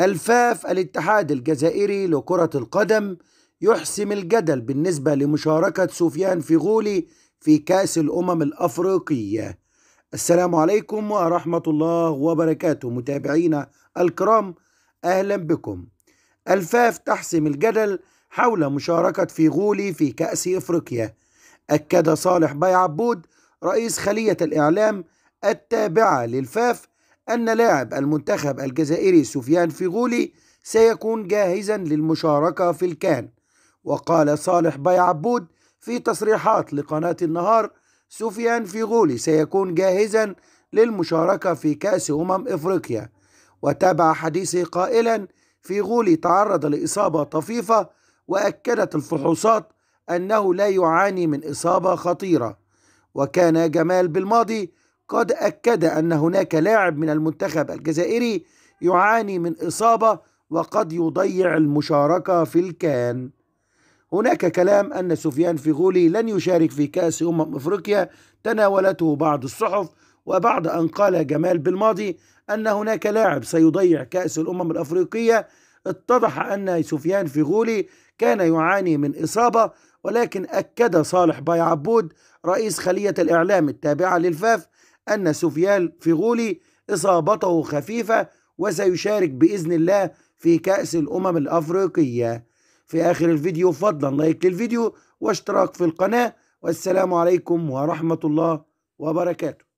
ألفاف الاتحاد الجزائري لكرة القدم يحسم الجدل بالنسبة لمشاركة سفيان فيغولي في كأس الأمم الأفريقية. السلام عليكم ورحمة الله وبركاته متابعينا الكرام أهلا بكم. ألفاف تحسم الجدل حول مشاركة فيغولي في كأس إفريقيا. أكد صالح باي عبود رئيس خلية الإعلام التابعة للفاف أن لاعب المنتخب الجزائري سفيان فيغولي سيكون جاهزا للمشاركة في الكان. وقال صالح باي عبود في تصريحات لقناة النهار سفيان فيغولي سيكون جاهزا للمشاركة في كأس أمم إفريقيا. وتابع حديثه قائلا فيغولي تعرض لإصابة طفيفة وأكدت الفحوصات أنه لا يعاني من إصابة خطيرة. وكان جمال بالماضي قد أكد أن هناك لاعب من المنتخب الجزائري يعاني من إصابة وقد يضيع المشاركة في الكان. هناك كلام أن سفيان فيغولي لن يشارك في كأس أمم أفريقيا. تناولته بعض الصحف وبعد أن قال جمال بالماضي أن هناك لاعب سيضيع كأس الأمم الأفريقية. اتضح أن سفيان فيغولي كان يعاني من إصابة ولكن أكد صالح باي عبود رئيس خلية الإعلام التابعة للفاف أن سفيان فيغولي إصابته خفيفة وسيشارك بإذن الله في كأس الأمم الأفريقية. في آخر الفيديو فضلا like للفيديو واشتراك في القناة والسلام عليكم ورحمة الله وبركاته.